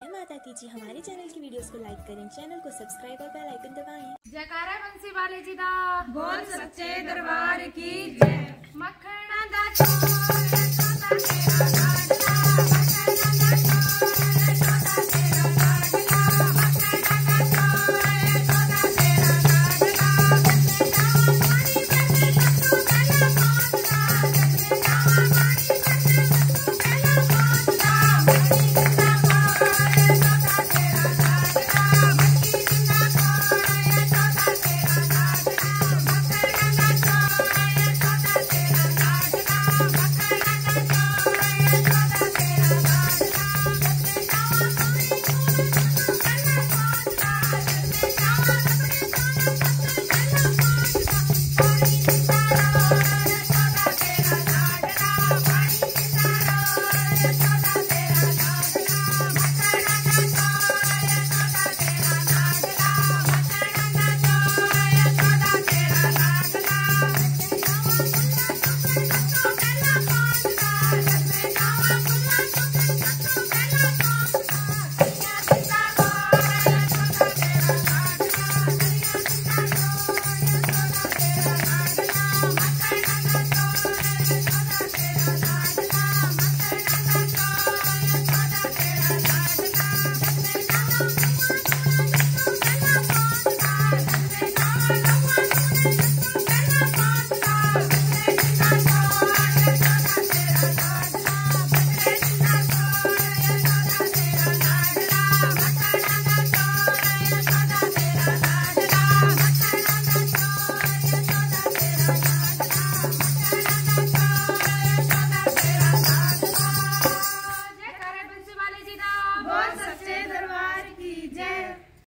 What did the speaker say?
माता दी हमारे चैनल की वीडियोस को लाइक करें चैनल को सब्सक्राइब और बेल आइकन दबाएँ। जयकारा बंसी वाले जी दा। बोल सच्चे दरबार की जय। मक्खण दा